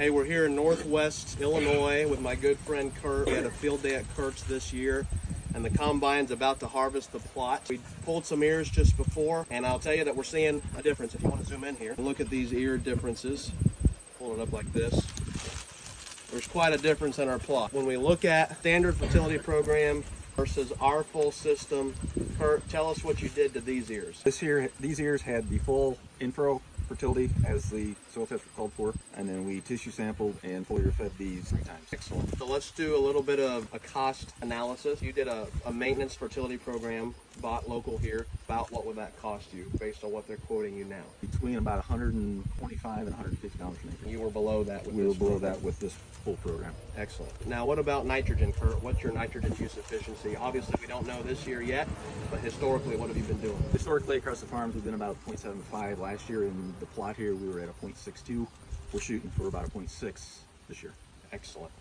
Hey, we're here in Northwest Illinois with my good friend Curt. We had a field day at Curt's this year and the combine's about to harvest the plot. We pulled some ears just before and I'll tell you that we're seeing a difference. If you want to zoom in here, look at these ear differences. Pull it up like this. There's quite a difference in our plot. When we look at standard fertility program versus our full system, Curt, tell us what you did to these ears. This year, these ears had the full in-furrow fertility as the soil test called for, and then we tissue sampled and foliar fed these three times. Excellent. So let's do a little bit of a cost analysis. You did a, a maintenance fertility program, bought local here. About what would that cost you based on what they're quoting you now? Between about 125 and 150 dollars an acre. You were below that with We this were below program. that with this full program. Excellent. Now, what about nitrogen, Curt? What's your nitrogen use efficiency? Obviously, we don't know this year yet, but historically, what have you been doing? Historically, across the farms, we've been about 0.75 last year. In the plot here, we were at a 0.62. We're shooting for about a 0.6 this year. Excellent.